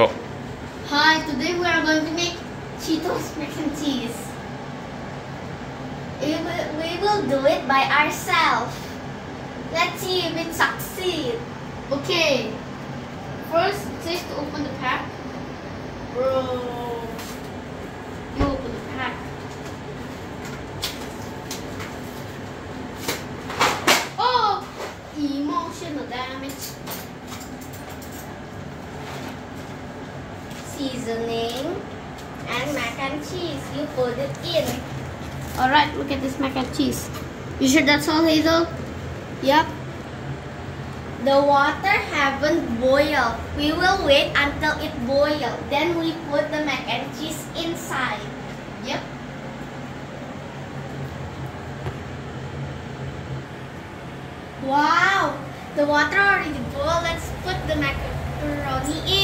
Oh, Hi, today we are going to make Cheetos mac and cheese. We will, we will do it by ourselves. Let's see if it succeeds. Okay. First, just open the pack. Bro. You open the pack. Oh! Emotional damage. Seasoning and mac and cheese. You put it in. Alright, look at this mac and cheese. You sure that's all, Hazel? Yep. The water haven't boiled. We will wait until it boils. Then we put the mac and cheese inside. Yep. Wow! The water already boiled. Let's put the macaroni in.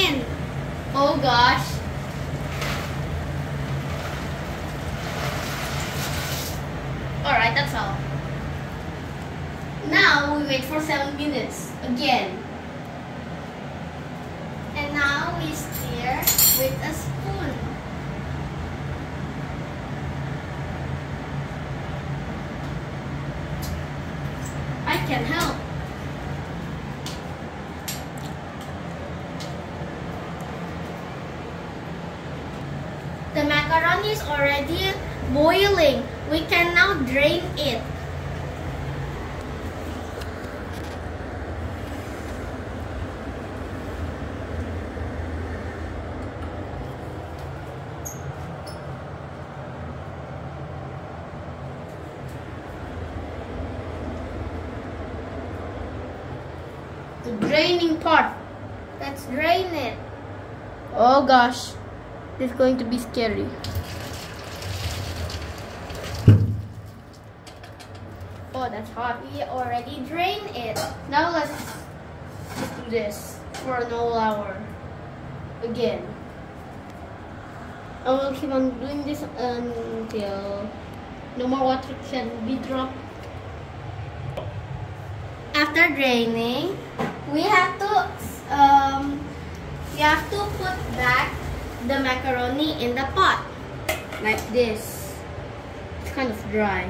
Oh gosh. Alright, that's all. Now we wait for 7 minutes again. And now we stir with a spoon. I can help. Macaroni is already boiling. We can now drain it. The draining part. Let's drain it. Oh gosh. This is going to be scary. Oh, that's hot. We already drained it. Now let's do this for an whole hour. Again. I will keep on doing this until no more water can be dropped. After draining, we have to um, we have to put back the macaroni in the pot. Like this. It's kind of dry.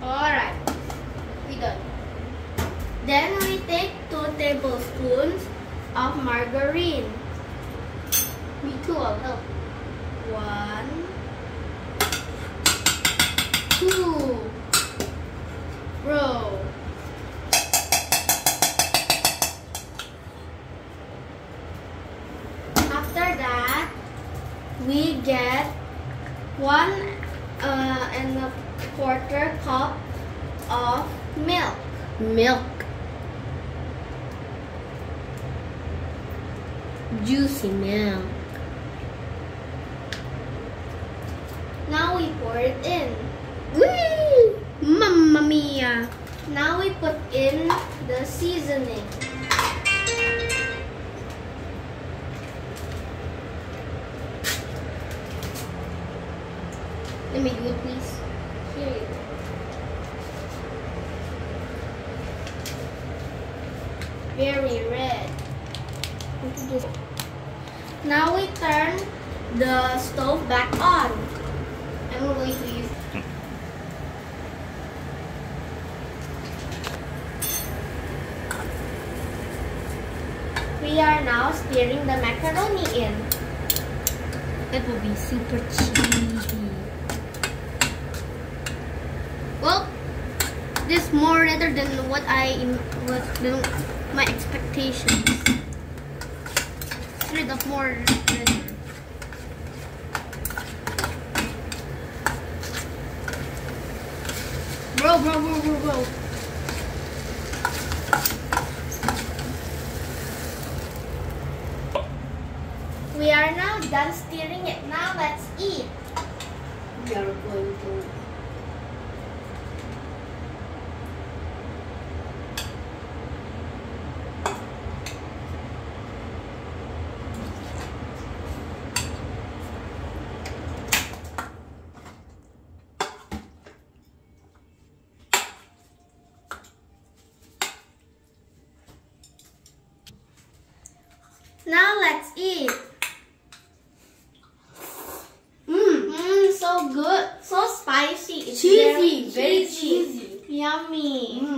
Alright. We done. Then we take two tablespoons of margarine. Me too I'll help. One. Two. Bro we get one uh, and a quarter cup of milk. Milk. Juicy milk. Now we pour it in. Whee! Mamma mia! Now we put in the seasoning. Let me do it, please. Here. Very red. Now we turn the stove back on. And we're going to use We are now stirring the macaroni in. It will be super cheesy. More better than what I was than my expectations. Straight up more better. Bro, bro, bro, bro, bro. We are now done stirring it. Now let's eat. We are going to Now let's eat. Mmm, mm, so good, so spicy. Cheesy, very, very cheesy. cheesy. Yummy. Mm.